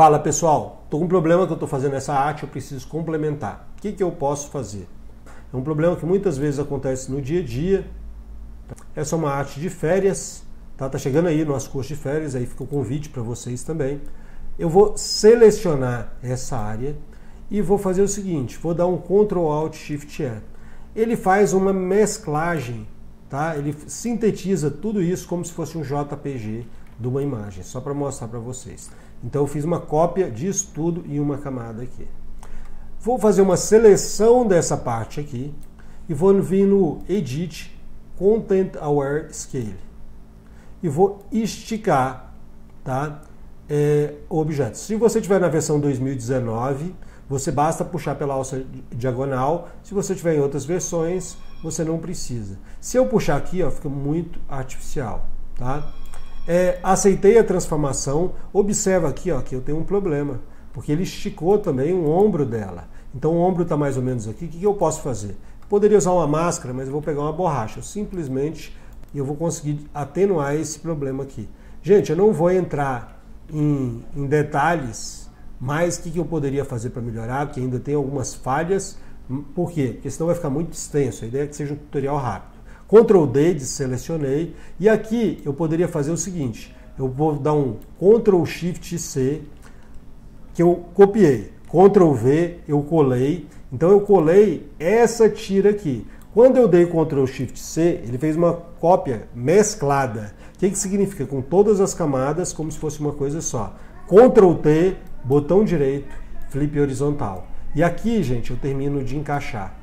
Fala pessoal, estou com um problema que eu estou fazendo essa arte, eu preciso complementar. O que, que eu posso fazer? É um problema que muitas vezes acontece no dia a dia. Essa é uma arte de férias, tá? Tá chegando aí no nosso curso de férias, aí fica o convite para vocês também. Eu vou selecionar essa área e vou fazer o seguinte, vou dar um Ctrl Alt Shift E. Ele faz uma mesclagem, tá? Ele sintetiza tudo isso como se fosse um JPG de uma imagem, só para mostrar para vocês. Então eu fiz uma cópia disso tudo em uma camada aqui. Vou fazer uma seleção dessa parte aqui e vou vir no Edit Content Aware Scale e vou esticar tá, é, o objeto. Se você tiver na versão 2019, você basta puxar pela alça diagonal. Se você tiver em outras versões, você não precisa. Se eu puxar aqui, ó, fica muito artificial. Tá? É, aceitei a transformação. Observa aqui ó, que eu tenho um problema, porque ele esticou também o ombro dela. Então o ombro está mais ou menos aqui. O que eu posso fazer? Poderia usar uma máscara, mas eu vou pegar uma borracha. Simplesmente eu vou conseguir atenuar esse problema aqui. Gente, eu não vou entrar em, em detalhes, mas o que eu poderia fazer para melhorar, porque ainda tem algumas falhas. Por quê? Porque senão vai ficar muito extenso. A ideia é que seja um tutorial rápido. Ctrl D, selecionei. E aqui eu poderia fazer o seguinte: eu vou dar um Ctrl Shift C, que eu copiei. Ctrl V, eu colei. Então eu colei essa tira aqui. Quando eu dei Ctrl Shift C, ele fez uma cópia mesclada. O que, que significa? Com todas as camadas, como se fosse uma coisa só. Ctrl T, botão direito, flip horizontal. E aqui, gente, eu termino de encaixar.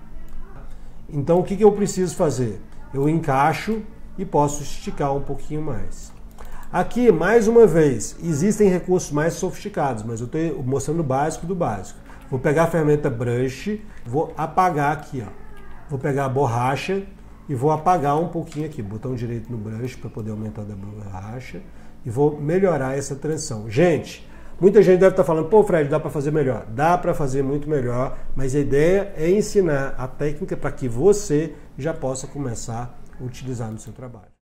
Então o que, que eu preciso fazer? Eu encaixo e posso esticar um pouquinho mais. Aqui, mais uma vez, existem recursos mais sofisticados, mas eu estou mostrando o básico do básico. Vou pegar a ferramenta brush, vou apagar aqui, ó. Vou pegar a borracha e vou apagar um pouquinho aqui, botão direito no brush para poder aumentar da borracha e vou melhorar essa transição. Gente, muita gente deve estar falando, pô Fred, dá para fazer melhor. Dá para fazer muito melhor, mas a ideia é ensinar a técnica para que você já possa começar a utilizar no seu trabalho.